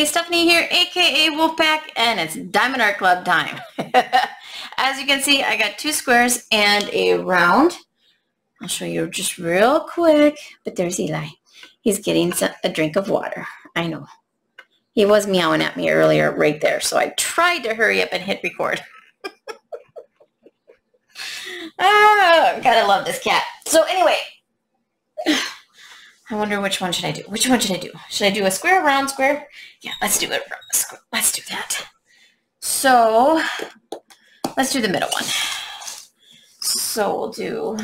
Everybody. Stephanie here, aka Wolfpack, and it's Diamond Art Club time. As you can see, I got two squares and a round. I'll show you just real quick. But there's Eli. He's getting a drink of water. I know. He was meowing at me earlier right there, so I tried to hurry up and hit record. ah, gotta love this cat. So anyway, I wonder which one should I do? Which one should I do? Should I do a square, round, square? Yeah, let's do it. Let's do that. So let's do the middle one. So we'll do,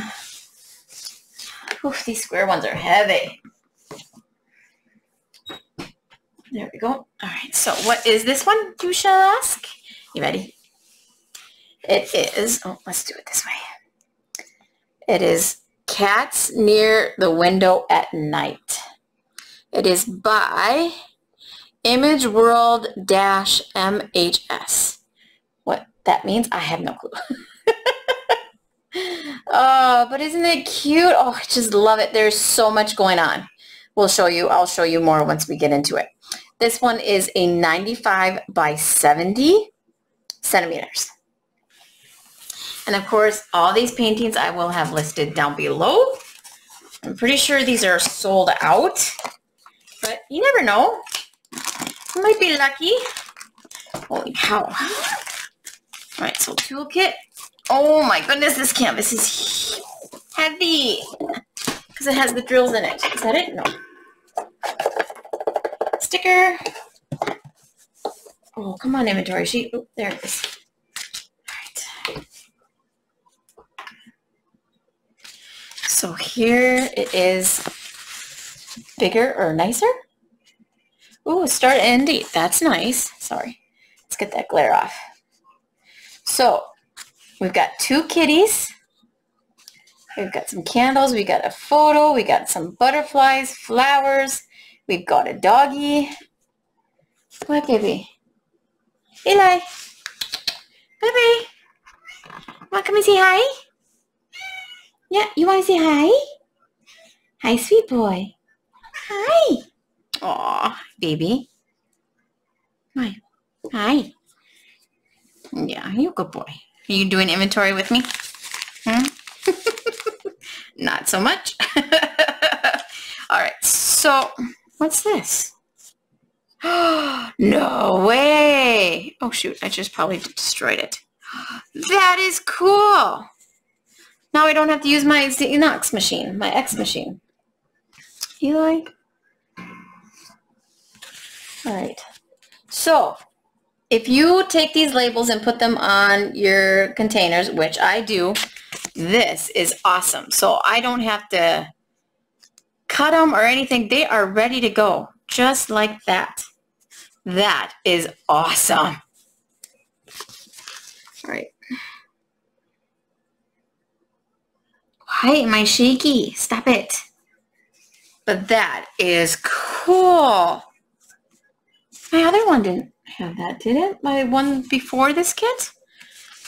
oof, these square ones are heavy. There we go. All right, so what is this one, you shall ask? You ready? It is, oh, let's do it this way. It is Cats Near the Window at Night. It is by Image World MHS. What that means, I have no clue. oh, but isn't it cute? Oh, I just love it. There's so much going on. We'll show you, I'll show you more once we get into it. This one is a 95 by 70 centimeters. And of course, all these paintings I will have listed down below. I'm pretty sure these are sold out, but you never know. You might be lucky. Holy cow. All right, so toolkit. Oh my goodness, this canvas is heavy because it has the drills in it. Is that it? No. Sticker. Oh, come on, inventory sheet. Oh, there it is. So here it is bigger or nicer. Ooh, start and date. That's nice. Sorry. Let's get that glare off. So we've got two kitties. We've got some candles. We got a photo. We got some butterflies, flowers. We've got a doggy. What, baby? Eli. Baby. Want to come and say hi? Yeah, you want to say hi? Hi, sweet boy. Hi. Aw, baby. Hi. Hi. Yeah, you good boy. Are you doing inventory with me? Hmm? Not so much. All right, so what's this? no way. Oh, shoot, I just probably destroyed it. That is cool. Now I don't have to use my Xenox machine, my X machine. Eli? All right. So if you take these labels and put them on your containers, which I do, this is awesome. So I don't have to cut them or anything. They are ready to go, just like that. That is awesome. All right. Hi, my shaky? Stop it. But that is cool. My other one didn't have that, did it? My one before this kit?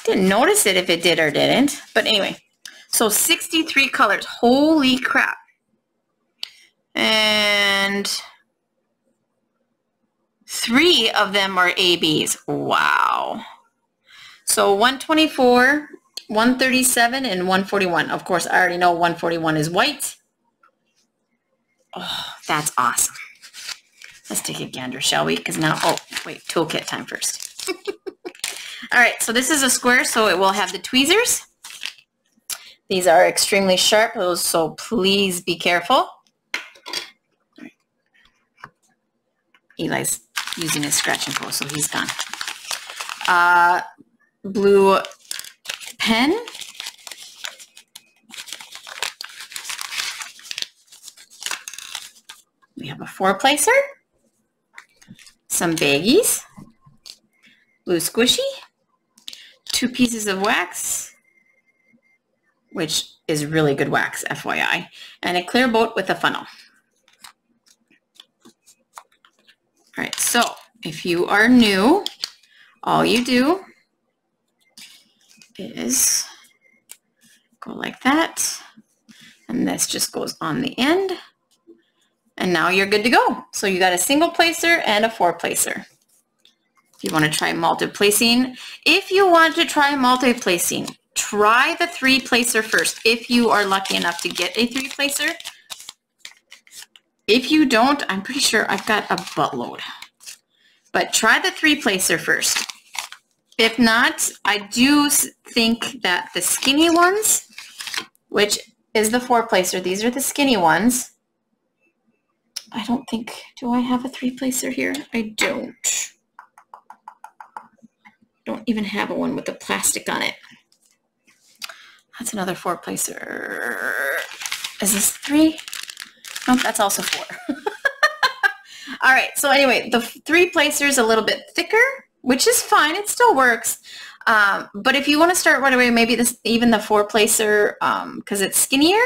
Didn't notice it if it did or didn't. But anyway, so 63 colors. Holy crap. And three of them are ABs. Wow. So 124 137 and 141. Of course, I already know 141 is white. Oh, that's awesome. Let's take a gander, shall we? Because now, oh, wait, toolkit time first. All right, so this is a square, so it will have the tweezers. These are extremely sharp, so please be careful. Eli's using his scratching post, so he's gone. Uh, blue pen. We have a four placer, some baggies, blue squishy, two pieces of wax, which is really good wax, FYI, and a clear boat with a funnel. All right, so if you are new, all you do is go like that. And this just goes on the end. And now you're good to go. So you got a single placer and a four placer. If you want to try multi-placing, if you want to try multi-placing, try the three placer first. If you are lucky enough to get a three placer. If you don't, I'm pretty sure I've got a buttload. But try the three placer first. If not, I do think that the skinny ones, which is the four placer, these are the skinny ones. I don't think, do I have a three placer here? I don't. Don't even have a one with the plastic on it. That's another four placer. Is this three? Nope, that's also four. All right, so anyway, the three placer is a little bit thicker, which is fine. It still works. Um, but if you want to start right away, maybe this even the four placer, because um, it's skinnier,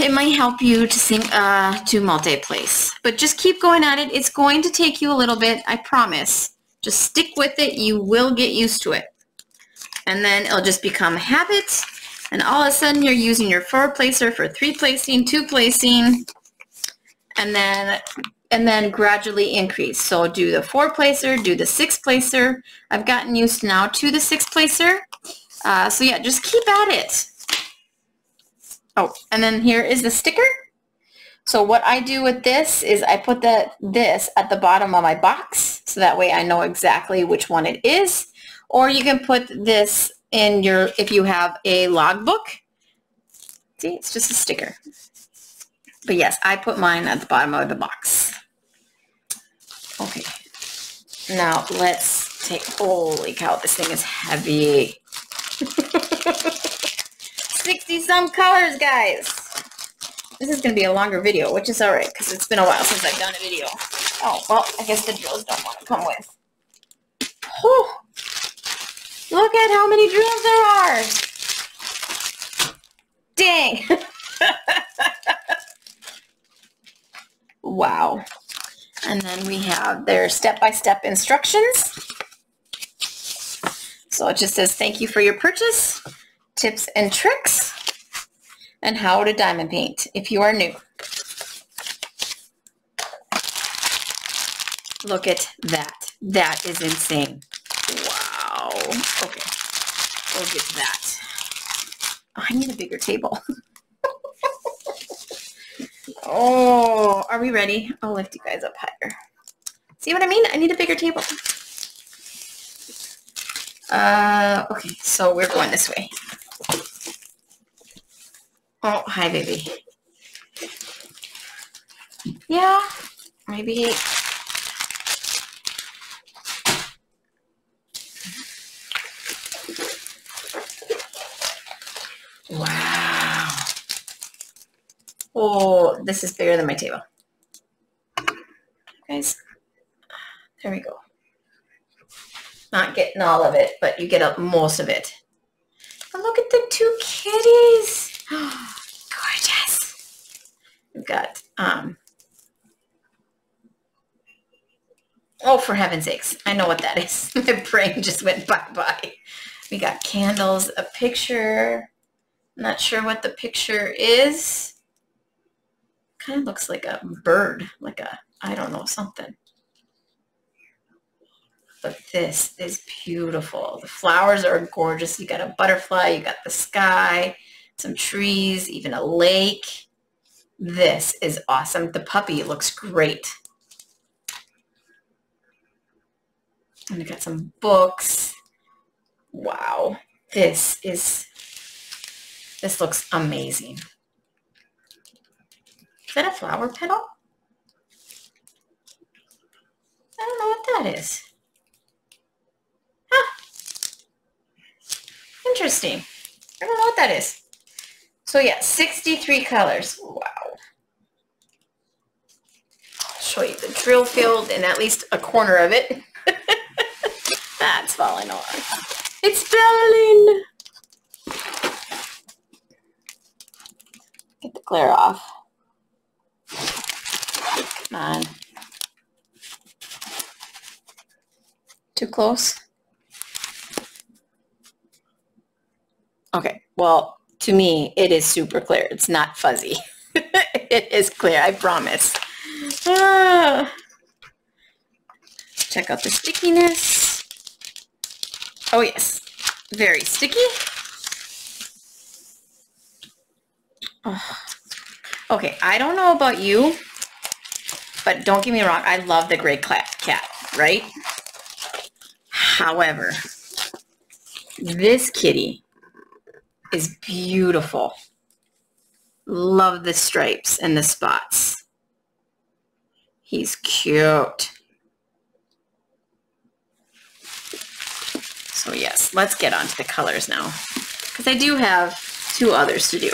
it might help you to sing uh, to multi-place. But just keep going at it. It's going to take you a little bit, I promise. Just stick with it. You will get used to it. And then it'll just become a habit. And all of a sudden you're using your four placer for three placing, two placing, and then and then gradually increase. So do the four placer, do the six placer. I've gotten used now to the six placer. Uh, so yeah, just keep at it. Oh, and then here is the sticker. So what I do with this is I put that this at the bottom of my box so that way I know exactly which one it is. Or you can put this in your, if you have a logbook. See, it's just a sticker. But yes, I put mine at the bottom of the box. Okay. Now let's take, holy cow, this thing is heavy. 60 some colors, guys. This is going to be a longer video, which is all right because it's been a while since I've done a video. Oh, well, I guess the drills don't want to come with. Whew. Look at how many drills there are. Dang. wow. And then we have their step-by-step -step instructions. So it just says, thank you for your purchase tips and tricks, and how to diamond paint if you are new. Look at that. That is insane. Wow. Okay. Look at that. I need a bigger table. oh, are we ready? I'll lift you guys up higher. See what I mean? I need a bigger table. Uh, okay, so we're going this way. Oh, hi, baby. Yeah, maybe. Oh, this is bigger than my table. Guys, there we go. Not getting all of it, but you get up most of it. Look at the two kitties. Gorgeous. We've got, um, oh, for heaven's sakes. I know what that is. My brain just went bye-bye. We got candles, a picture. Not sure what the picture is. Kind of looks like a bird, like a, I don't know, something. But this is beautiful. The flowers are gorgeous. You got a butterfly, you got the sky, some trees, even a lake. This is awesome. The puppy looks great. And I got some books. Wow. This is, this looks amazing. That a flower petal? I don't know what that is. Huh. Interesting. I don't know what that is. So yeah, 63 colors. Wow. I'll show you the drill field and at least a corner of it. That's falling off. It's falling. Get the glare off. On. Too close? Okay, well, to me, it is super clear. It's not fuzzy. it is clear, I promise. Ah. Check out the stickiness. Oh yes, very sticky. Oh. Okay, I don't know about you, but don't get me wrong, I love the gray cat, right? However, this kitty is beautiful. Love the stripes and the spots. He's cute. So yes, let's get on to the colors now. Because I do have two others to do.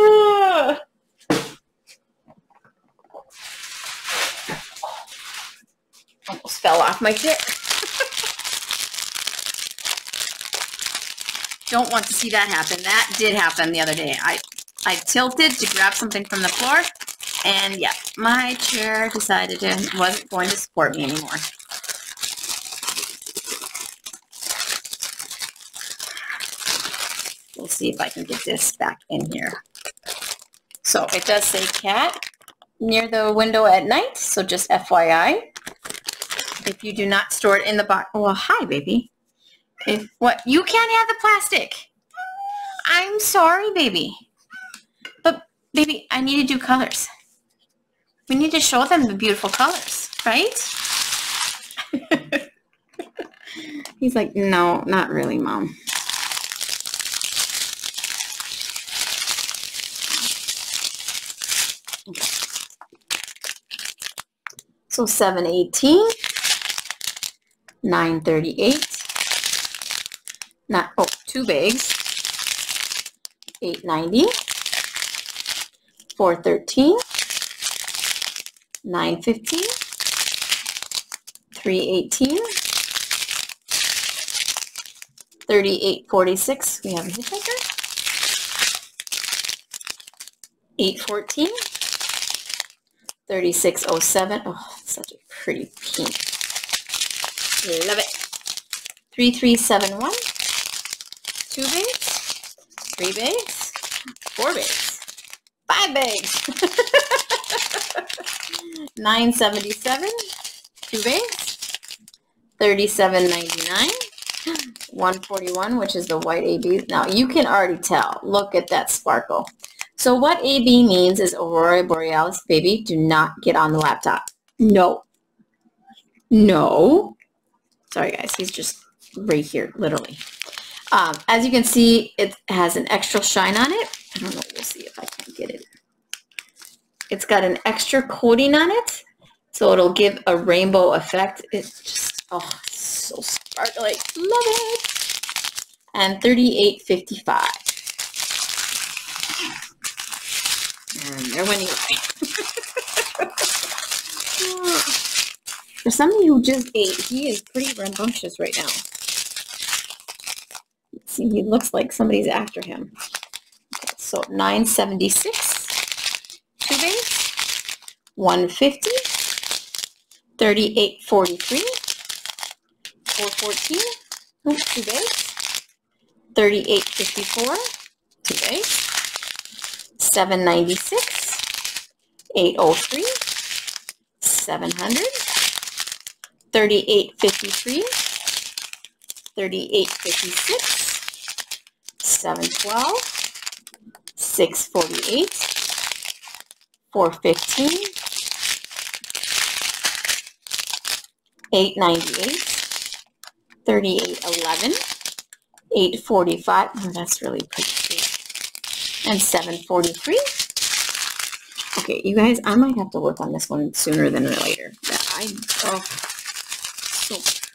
Almost fell off my chair. Don't want to see that happen. That did happen the other day. I, I tilted to grab something from the floor, and yeah, my chair decided it wasn't going to support me anymore. We'll see if I can get this back in here. So it does say cat near the window at night, so just FYI. If you do not store it in the box, well, hi, baby. If what you can't have the plastic. I'm sorry, baby. But baby, I need to do colors. We need to show them the beautiful colors, right? He's like, no, not really, mom. So 718, 938, not, oh, two bags, 890, 413, 915, 318, 3846, we have a hitchhiker, 814, 3607, oh, such a pretty pink, love it, 3371, two bags, three bags, four bags, five bags, 977, two bags, 37.99, 141, which is the white AB. Now you can already tell. Look at that sparkle. So what AB means is Aurora Borealis, baby, do not get on the laptop. No. No. Sorry, guys. He's just right here, literally. Um, as you can see, it has an extra shine on it. I don't know. We'll see if I can get it. It's got an extra coating on it, so it'll give a rainbow effect. It's just, oh, so sparkly. Love it. And 38.55. And they're winning For somebody who just ate, he is pretty rambunctious right now. See, he looks like somebody's after him. Okay, so 976, two base, 150, 3843, 414, oh, two base, 3854, two base, 796, 803, 700, 3853, 3856, 712, 648, 415, 898, 3811, 845, oh, that's really pretty and 743. Okay, you guys, I might have to work on this one sooner than later. I, oh,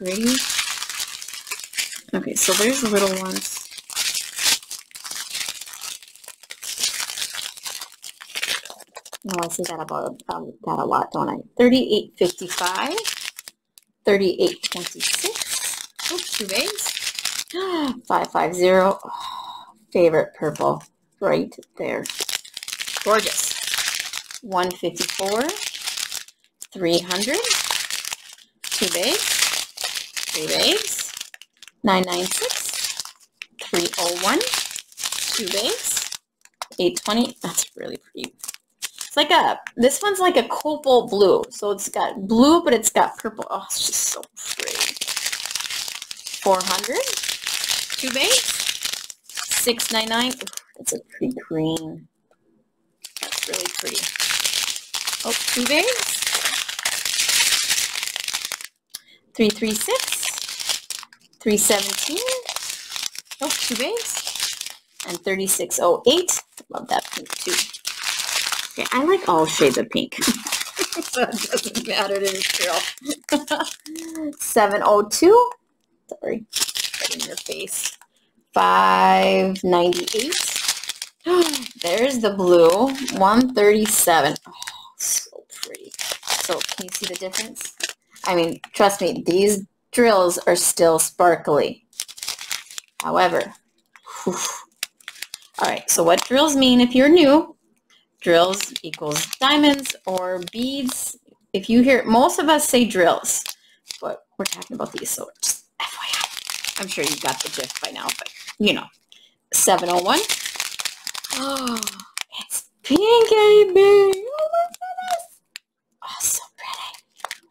pretty. Okay, so there's the little ones. Oh, I see that about um, that a lot, don't I? 38.55, 38.26. Oops, two bags. 550. Oh, favorite purple right there. Gorgeous. 154, 300, two bags, three bags, 996, 301, two bags, 820. That's really pretty. It's like a, this one's like a cobalt blue. So it's got blue, but it's got purple. Oh, it's just so pretty. 400. Two bags. 699. It's a pretty green. That's really pretty. Oh, two bags. 336. 317. Oh, two bags. And 3608. Love that pink too. Okay, I like all shades of pink. so it doesn't matter to this girl. 702. Sorry, right in your face. 598. There's the blue. 137. Oh, so pretty. So can you see the difference? I mean, trust me, these drills are still sparkly. However, whew. all right, so what drills mean if you're new? Drills equals diamonds or beads. If you hear, most of us say drills, but we're talking about these, so just FYI. I'm sure you've got the gist by now, but you know. 701. Oh, it's pinky, baby. Oh my goodness. Oh, so pretty.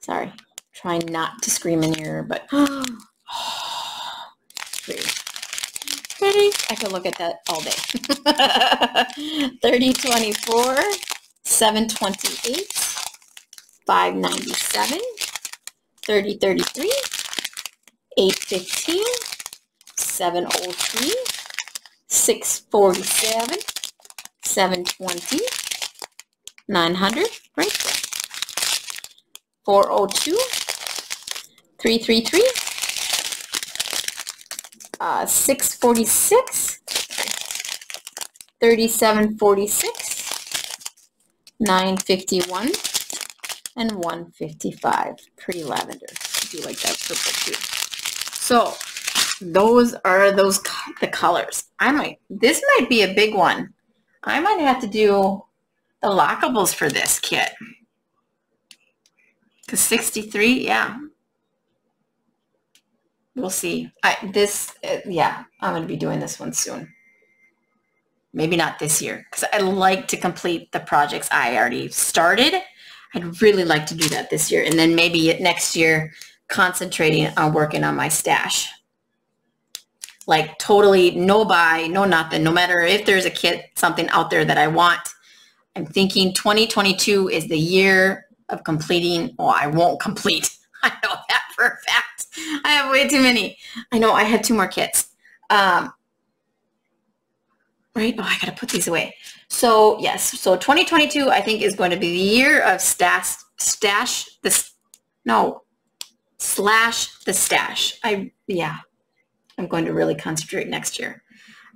Sorry trying not to scream in here, but pretty. Pretty. I could look at that all day. 3024, 728, 597, 3033, 815, 703, 647, 720, 900, right there. 402, 333, uh, 646, 3746, 951, and 155. Pretty lavender. I do like that purple too. So those are those the colors. I might, this might be a big one. I might have to do the lockables for this kit. Because 63, yeah, We'll see. I, this, uh, yeah, I'm going to be doing this one soon. Maybe not this year because I like to complete the projects I already started. I'd really like to do that this year. And then maybe next year, concentrating on working on my stash. Like totally no buy, no nothing, no matter if there's a kit, something out there that I want. I'm thinking 2022 is the year of completing. Oh, I won't complete. I know that for a fact. I have way too many. I know I had two more kits. Um, right? Oh, I got to put these away. So yes, so 2022 I think is going to be the year of stash, stash, this, no, slash the stash. I, yeah, I'm going to really concentrate next year.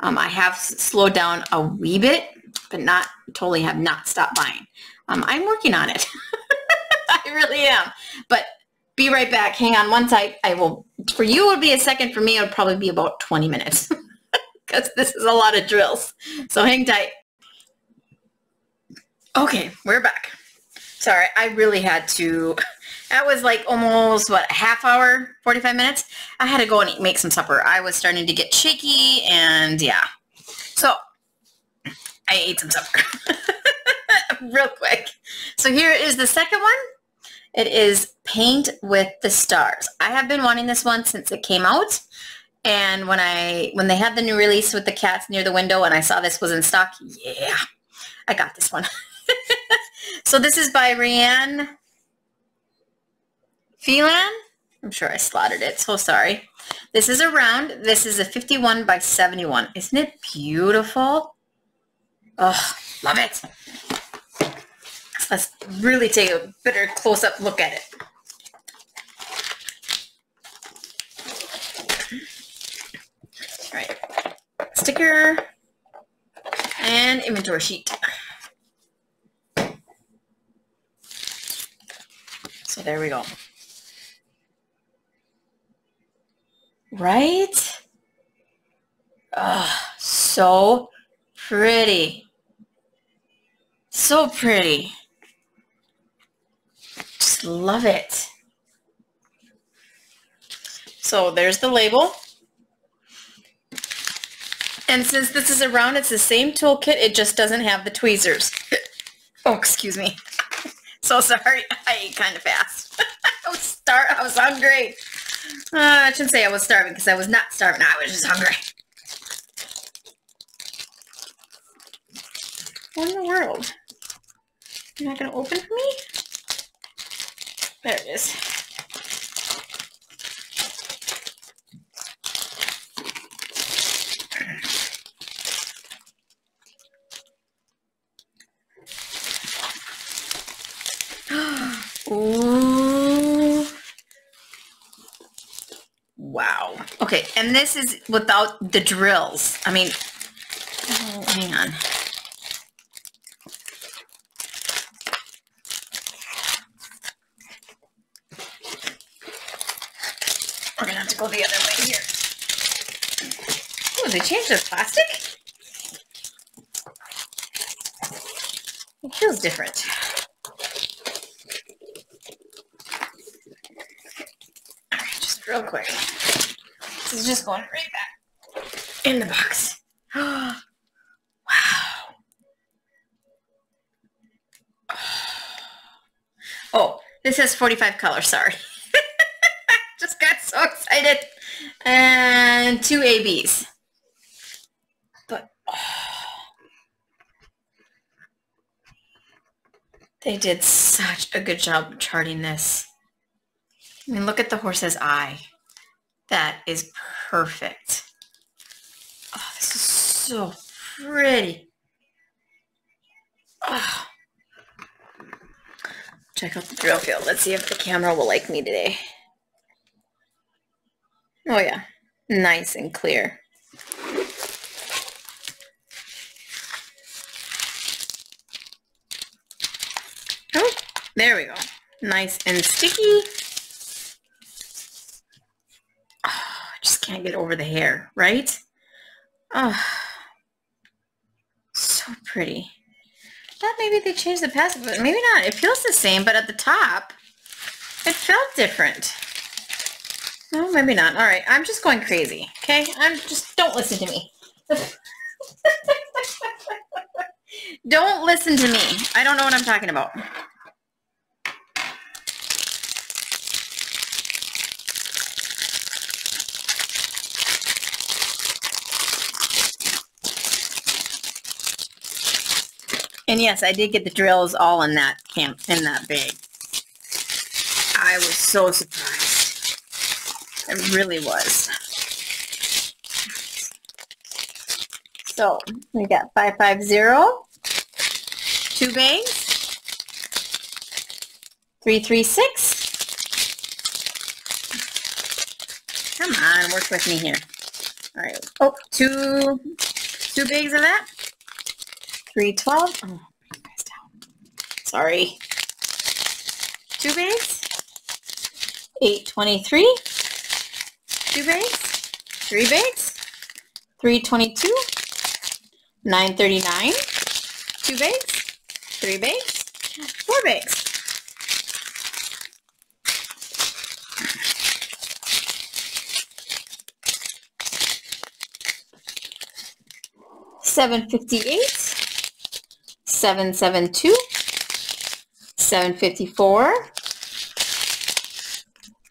Um, I have slowed down a wee bit, but not totally have not stopped buying. Um, I'm working on it. I really am. But be right back. Hang on one side. I will, for you, it would be a second. For me, it would probably be about 20 minutes because this is a lot of drills. So hang tight. Okay, we're back. Sorry, I really had to, that was like almost, what, a half hour, 45 minutes? I had to go and make some supper. I was starting to get shaky and yeah. So I ate some supper real quick. So here is the second one. It is Paint with the Stars. I have been wanting this one since it came out. And when I when they had the new release with the cats near the window and I saw this was in stock, yeah, I got this one. so this is by Rianne Phelan. I'm sure I slaughtered it, so sorry. This is a round. This is a 51 by 71. Isn't it beautiful? Oh, love it. Let's really take a better close-up look at it. All right, sticker and inventory sheet. So there we go. Right? Oh, so pretty. So pretty love it. So there's the label. And since this is a round, it's the same toolkit, it just doesn't have the tweezers. oh, excuse me. So sorry, I ate kind of fast. I was star I was hungry. Uh, I shouldn't say I was starving because I was not starving. I was just hungry. What in the world? You're not going to open for me? There it is. Wow. Okay, and this is without the drills. I mean, oh, hang on. We're gonna have to go the other way here. Oh, they changed the plastic? It feels different. Alright, just real quick. This is just going right back in the box. wow. Oh, this has 45 colors, sorry. just got so excited. And two ABs. But, oh. They did such a good job charting this. I mean, look at the horse's eye. That is perfect. Oh, this is so pretty. Oh. Check out the drill field. Let's see if the camera will like me today. Oh yeah, nice and clear. Oh, there we go. Nice and sticky. Oh, just can't get over the hair, right? Oh, so pretty. Thought maybe they changed the passive, but maybe not. It feels the same, but at the top, it felt different. No, maybe not. All right, I'm just going crazy, okay? I'm just, don't listen to me. don't listen to me. I don't know what I'm talking about. And yes, I did get the drills all in that camp in that bag. I was so surprised. It really was. So we got 550, two bags, 336. Come on, work with me here. All right. Oh, two, two bags of that. 312. Oh, Sorry. Two bags. 823. Two bags. Three bags. 322. 939. Two bags. Three bags. Four bags. Seven fifty eight. 772, 754,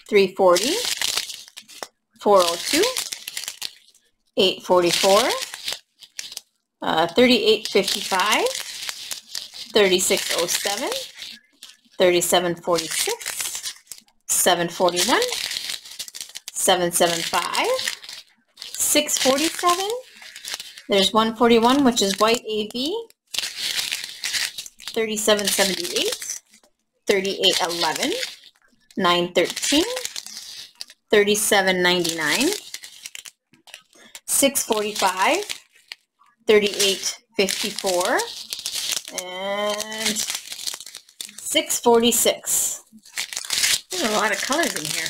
340, 402, 844, uh, 3855, 3607, 3746, 741, 775, 647, there's 141, which is white AB, 3778, 3811, 913, 3799, 645, 3854, and 646. There's a lot of colors in here,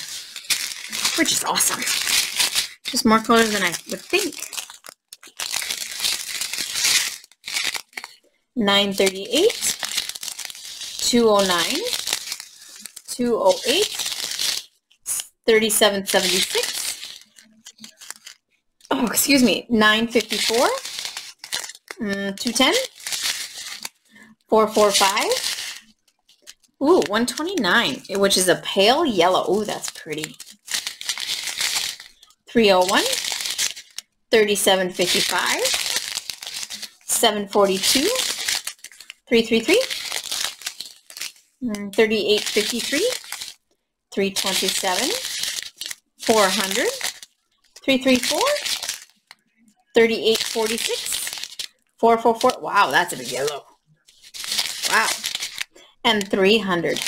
which is awesome. Just more colors than I would think. 938, 209, 208, 3776. Oh, excuse me, 954, mm, 210, 445, ooh, 129, which is a pale yellow. Ooh, that's pretty. 301, 3755, 742, 333, mm, Mm, 3853, 327, 400, 334, 3846, 444. Wow, that's a big yellow. Wow. And 300.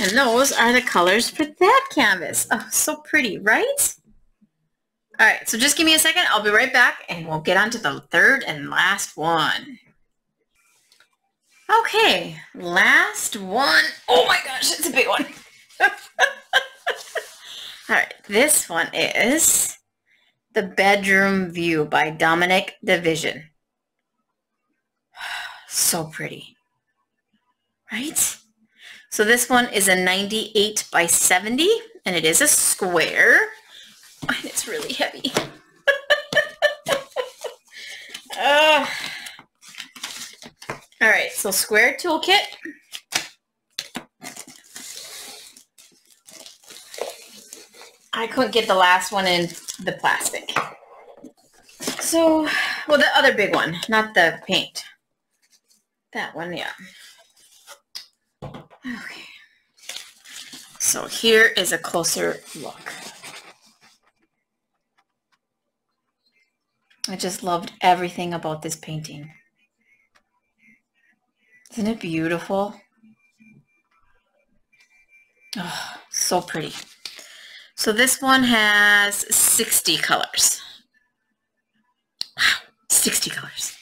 And those are the colors for that canvas. Oh, so pretty, right? All right, so just give me a second. I'll be right back and we'll get on to the third and last one. Okay, last one. Oh my gosh, it's a big one. All right, this one is The Bedroom View by Dominic Davison. So pretty, right? So this one is a 98 by 70, and it is a square. And it's really heavy. uh, all right, so square toolkit. I couldn't get the last one in the plastic. So, well, the other big one, not the paint. That one, yeah. Okay. So here is a closer look. I just loved everything about this painting. Isn't it beautiful? Oh, so pretty. So this one has 60 colors. Wow, 60 colors.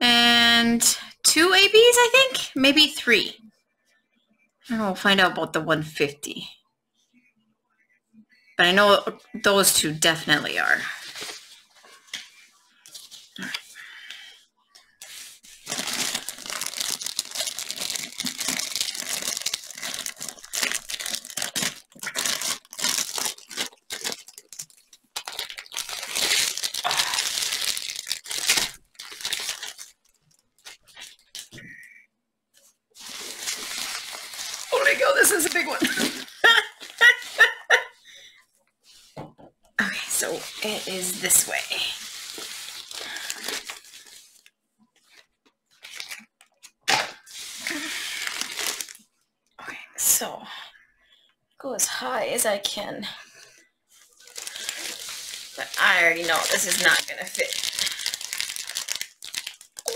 And two ABs, I think? Maybe three. I don't know, we'll find out about the 150. But I know those two definitely are. it is this way. Okay, so go I can. But I already know this is not going to fit.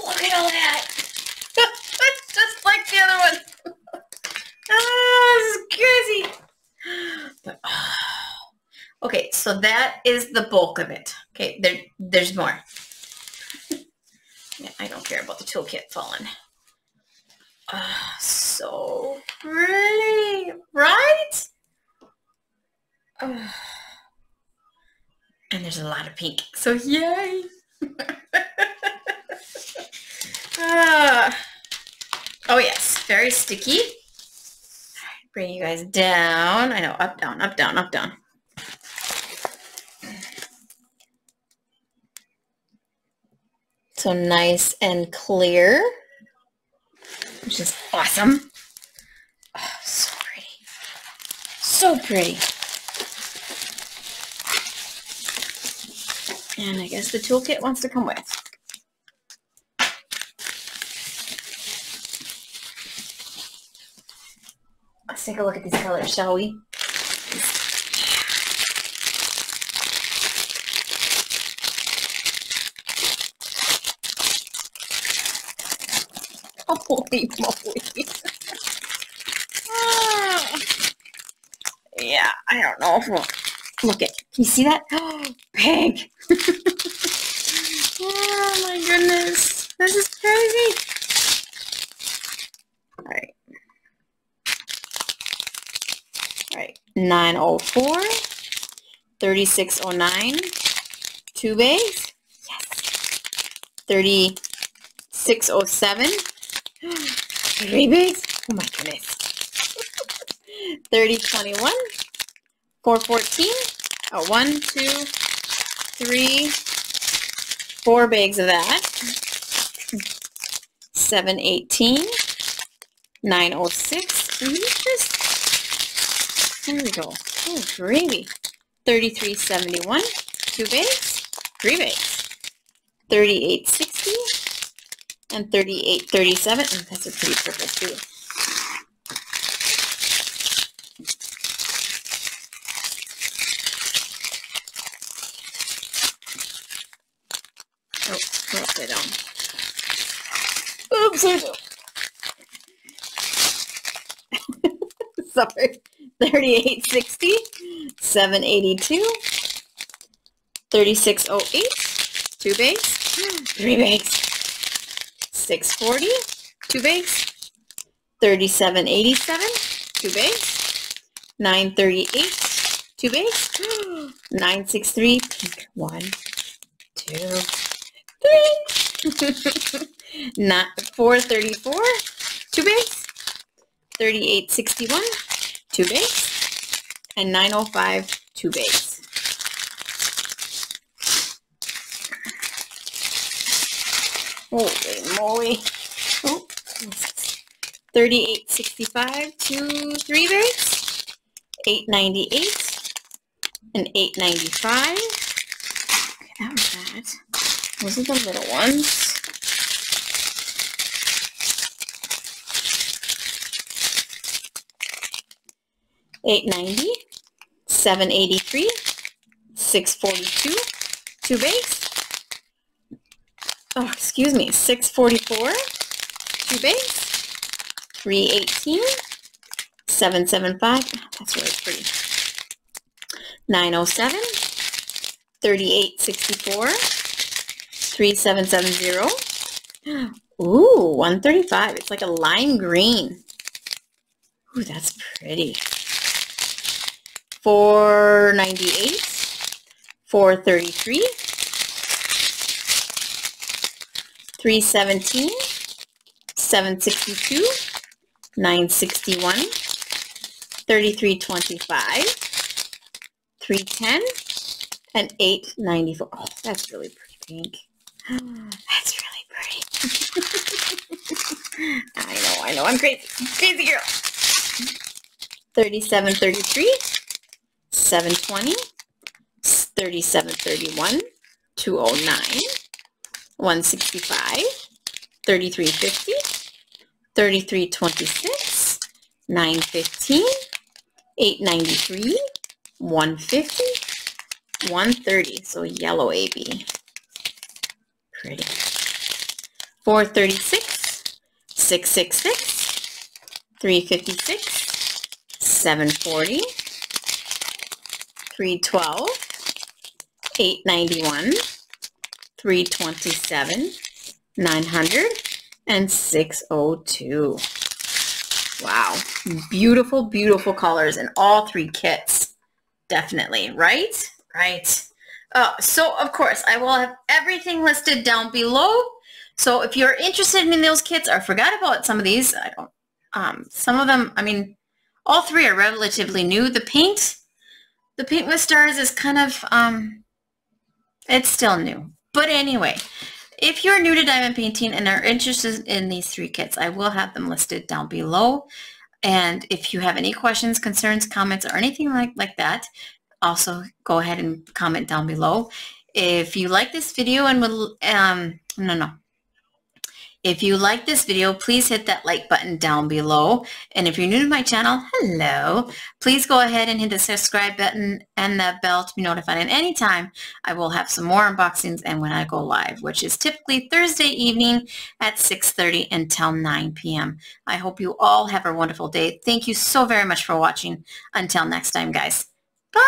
Look at all that. it's Just like the other one. oh, this is crazy. But, oh. Okay, so that is the bulk of it. Okay, there, there's more. yeah, I don't care about the toolkit falling. Oh, so pretty, right? Oh. And there's a lot of pink, so yay! ah. Oh yes, very sticky. bring you guys down. I know, up, down, up, down, up, down. So nice and clear, which is awesome. Oh, so pretty. So pretty. And I guess the toolkit wants to come with. Let's take a look at these colors, shall we? Holy moly. Ah. yeah, I don't know. Look, look at, can you see that? Oh, pink. Oh my goodness. This is crazy. All right. All right. 904, 3609, two bays. Yes. 3607. Three bags? Oh my goodness. 3021, 414, oh, 1, 2, three, four bags of that. 718, 906. And these just, there we go. Oh, gravy. 3371, two bags, three bags. 3860 and 3837. And mm, that's a pretty purple too. Oh, upside down. Upside down. Sorry. 3860, 782, 3608, two bags, three bags, 640, two bags, 3787, two bags, 938, two bags, 963, pink, one, two, three, Not 434, two bags, 3861, two bags, and 905, two bags. Holy moly. Oh, 3865, two, three bags, 898, and 895. Okay, that was that. Those are the little ones. 890, 783, 642, two base. Oh, excuse me, 644, two base. 318, 775, that's really pretty. 907, 3864, 3770. Ooh, 135. It's like a lime green. Ooh, that's pretty. 498, 433, 317, 762, 961, 3325, 310, and 894. Oh, that's really pretty pink. That's really pretty. I know, I know. I'm crazy. Crazy girl. 3733, 720, 3731, 209, 165, 3350, 3326, 915, 893, 150, 130. So yellow AB. Pretty. 436, 666, 356, 740, 312, 891, 327, 900, and 602. Wow. Beautiful, beautiful colors in all three kits. Definitely, right? Right. Uh, so, of course, I will have everything listed down below. So if you're interested in those kits I forgot about some of these, I don't, um, some of them, I mean, all three are relatively new. The paint the Paint with Stars is kind of, um, it's still new. But anyway, if you're new to diamond painting and are interested in these three kits, I will have them listed down below. And if you have any questions, concerns, comments, or anything like, like that, also go ahead and comment down below. If you like this video and will, um, no, no, if you like this video, please hit that like button down below. And if you're new to my channel, hello, please go ahead and hit the subscribe button and the bell to be notified at any time. I will have some more unboxings and when I go live, which is typically Thursday evening at 6.30 until 9 p.m. I hope you all have a wonderful day. Thank you so very much for watching. Until next time, guys. Bye.